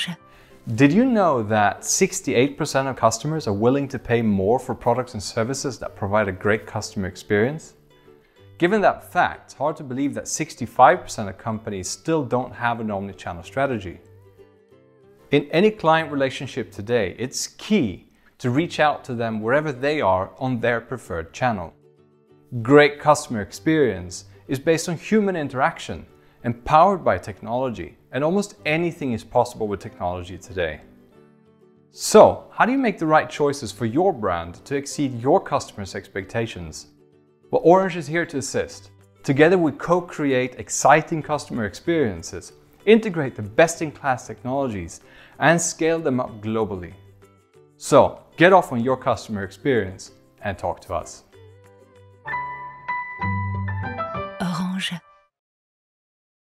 式。Did you know that 68% of customers are willing to pay more for products and services that provide a great customer experience? Given that fact, it's hard to believe that 65% of companies still don't have an omnichannel strategy. In any client relationship today, it's key to reach out to them wherever they are on their preferred channel. Great customer experience is based on human interaction, empowered by technology, and almost anything is possible with technology today. So, how do you make the right choices for your brand to exceed your customers' expectations? Well, Orange is here to assist. Together, we co create exciting customer experiences, integrate the best in class technologies, and scale them up globally. So, get off on your customer experience and talk to us. Orange.